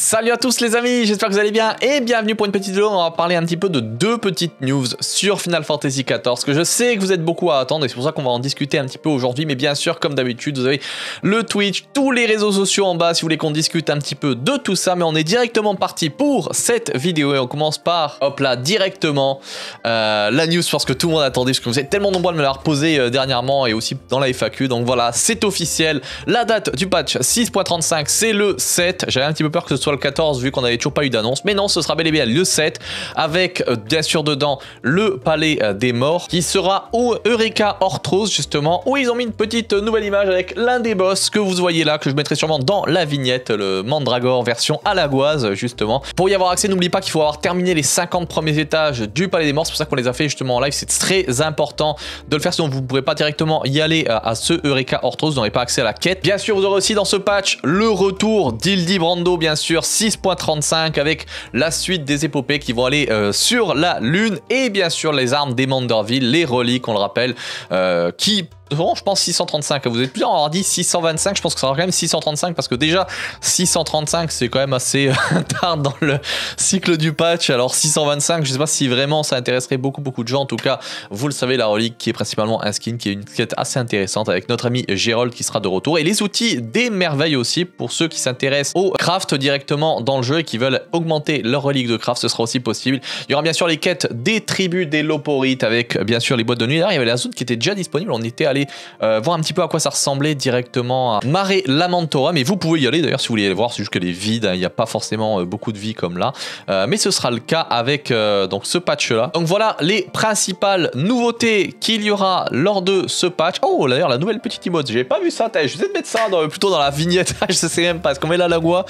Salut à tous les amis, j'espère que vous allez bien et bienvenue pour une petite vidéo. On va parler un petit peu de deux petites news sur Final Fantasy XIV que je sais que vous êtes beaucoup à attendre et c'est pour ça qu'on va en discuter un petit peu aujourd'hui. Mais bien sûr, comme d'habitude, vous avez le Twitch, tous les réseaux sociaux en bas si vous voulez qu'on discute un petit peu de tout ça. Mais on est directement parti pour cette vidéo et on commence par, hop là, directement euh, la news parce que tout le monde attendait parce que vous êtes tellement nombreux à me la reposer euh, dernièrement et aussi dans la FAQ. Donc voilà, c'est officiel. La date du patch 6.35, c'est le 7. J'avais un petit peu peur que ce soit le 14 vu qu'on avait toujours pas eu d'annonce. Mais non, ce sera bel et bien le 7 avec euh, bien sûr dedans le palais euh, des morts qui sera au Eureka Orthros justement où ils ont mis une petite nouvelle image avec l'un des boss que vous voyez là que je mettrai sûrement dans la vignette, le Mandragore version Alagoise justement. Pour y avoir accès, n'oublie pas qu'il faut avoir terminé les 50 premiers étages du palais des morts. C'est pour ça qu'on les a fait justement en live. C'est très important de le faire sinon vous ne pourrez pas directement y aller à, à ce Eureka Orthros. Vous n'aurez pas accès à la quête. Bien sûr, vous aurez aussi dans ce patch le retour d'Ildi Brando bien sûr 6.35 avec la suite des épopées qui vont aller euh, sur la lune et bien sûr les armes des Manderville, les reliques on le rappelle, euh, qui Je pense 635. Vous êtes plusieurs à avoir dit 625. Je pense que ça sera quand même 635 parce que déjà 635 c'est quand même assez euh, tard dans le cycle du patch. Alors 625, je sais pas si vraiment ça intéresserait beaucoup beaucoup de gens. En tout cas, vous le savez, la relique qui est principalement un skin qui est une quête assez intéressante avec notre ami Gérold qui sera de retour et les outils des merveilles aussi pour ceux qui s'intéressent au craft directement dans le jeu et qui veulent augmenter leur relique de craft, ce sera aussi possible. Il y aura bien sûr les quêtes des tribus des Loporites avec bien sûr les boîtes de nuit. Là, il y avait la zone qui était déjà disponible. On était allé euh, voir un petit peu à quoi ça ressemblait directement à Mare Lamentora. Mais vous pouvez y aller d'ailleurs si vous voulez aller voir. C'est juste qu'elle est vide. Hein. Il n'y a pas forcément euh, beaucoup de vie comme là. Euh, mais ce sera le cas avec donc ce patch là. Donc voilà les principales nouveautés qu'il y aura lors de ce patch. Oh d'ailleurs la nouvelle petite emote. J'ai pas vu ça. Je vais peut-être mettre ça plutôt dans la vignette. je sais même pas. Est-ce qu'on met la lagua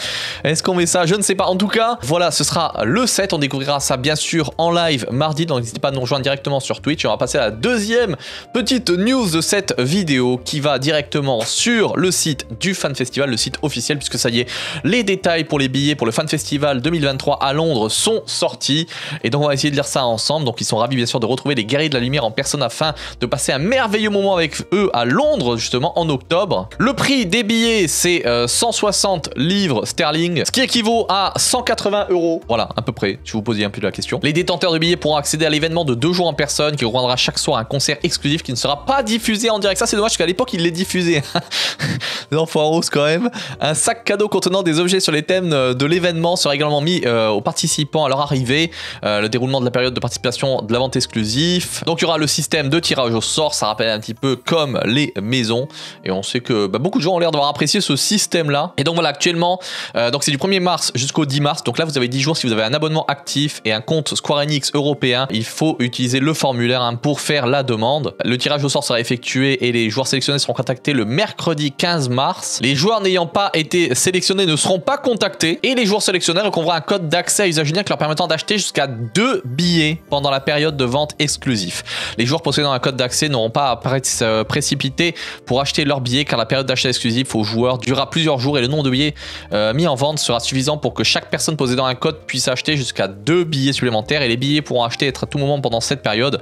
Est-ce qu'on met ça? Je ne sais pas. En tout cas, voilà, ce sera le 7. On découvrira ça bien sûr en live mardi. Donc n'hésitez pas à nous rejoindre directement sur Twitch. on va passer à la deuxième petite news de cette vidéo qui va directement sur le site du Fan Festival, le site officiel, puisque ça y est, les détails pour les billets pour le Fan Festival 2023 à Londres sont sortis. Et donc on va essayer de lire ça ensemble. Donc ils sont ravis bien sûr de retrouver les guerriers de la lumière en personne afin de passer un merveilleux moment avec eux à Londres justement en octobre. Le prix des billets c'est 160 euh, livres sterling, ce qui équivaut à 180 euros. Voilà, à peu près, si vous posiez un peu la question. Les détenteurs de billets pourront accéder à l'événement de deux jours en personne qui rendra chaque soir un concert exclusif qui ne sera pas diffusé en direct. Ça, c'est dommage qu'à l'époque, il l'ait diffusé. rose quand même. Un sac cadeau contenant des objets sur les thèmes de l'événement sera également mis euh, aux participants à leur arrivée. Euh, le déroulement de la période de participation de la vente exclusive. Donc, il y aura le système de tirage au sort. Ça rappelle un petit peu comme les maisons. Et on sait que bah, beaucoup de gens ont l'air d'avoir apprécié ce système-là. Et donc, voilà, actuellement, euh, donc c'est du 1er mars jusqu'au 10 mars. Donc là, vous avez 10 jours si vous avez un abonnement actif et un compte Square Enix européen. Il faut utiliser le formulaire hein, pour faire la demande. Le tirage au sort sera effectué et les joueurs sélectionnés seront contactés le mercredi 15 mars. Les joueurs n'ayant pas été sélectionnés ne seront pas contactés et les joueurs sélectionnés recevront un code d'accès à usage unique leur permettant d'acheter jusqu'à deux billets pendant la période de vente exclusif. Les joueurs possédant un code d'accès n'auront pas à se précipiter pour acheter leurs billets car la période d'achat exclusif aux joueurs durera plusieurs jours et le nombre de billets euh, mis en vente sera suffisant pour que chaque personne possédant un code puisse acheter jusqu'à deux billets supplémentaires et les billets pourront acheter être à tout moment pendant cette période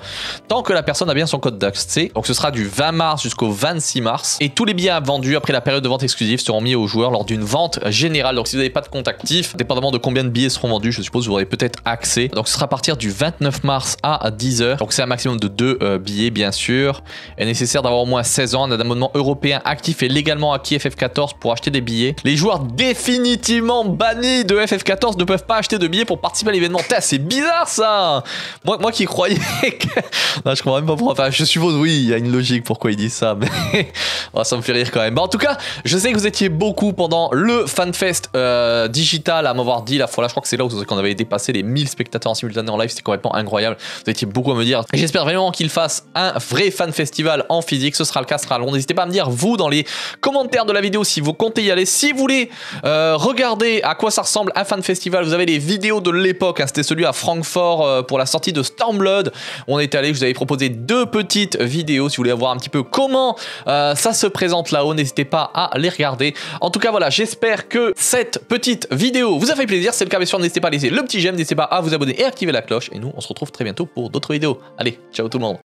tant que la personne a bien son code d'accès. Donc ce sera du 20 mars jusqu'au 26 mars. Et tous les billets vendus après la période de vente exclusive seront mis aux joueurs lors d'une vente générale. Donc si vous n'avez pas de compte actif, dépendamment de combien de billets seront vendus, je suppose vous aurez peut-être accès. Donc ce sera à partir du 29 mars à 10h. Donc c'est un maximum de 2 euh, billets bien sûr. Est nécessaire d'avoir au moins 16 ans, un abonnement européen actif et légalement acquis FF14 pour acheter des billets. Les joueurs définitivement bannis de FF14 ne peuvent pas acheter de billets pour participer à l'événement. C'est bizarre ça moi, moi qui croyais que... Non, je comprends même pas pourquoi. Enfin, je suppose oui, il y a une logique pourquoi il dit ça, mais oh, ça me fait rire quand même. Bah, en tout cas, je sais que vous étiez beaucoup pendant le FanFest euh, digital à m'avoir dit la fois là, je crois que c'est là où on avait dépassé les 1000 spectateurs en simultané en live, c'était complètement incroyable. Vous étiez beaucoup à me dire. J'espère vraiment qu'il fasse un vrai fan festival en physique, ce sera le cas, ce sera long. N'hésitez pas à me dire, vous, dans les commentaires de la vidéo, si vous comptez y aller. Si vous voulez euh, regarder à quoi ça ressemble un fan festival, vous avez les vidéos de l'époque, hein. c'était celui à Francfort euh, pour la sortie de Stormblood. On est allé, je vous avais proposé deux petites vidéos si vous voulez voir un petit peu comment euh, ça se présente là-haut. N'hésitez pas à les regarder. En tout cas, voilà, j'espère que cette petite vidéo vous a fait plaisir. C'est le cas, bien sûr, n'hésitez pas à laisser le petit j'aime, n'hésitez pas à vous abonner et activer la cloche. Et nous, on se retrouve très bientôt pour d'autres vidéos. Allez, ciao tout le monde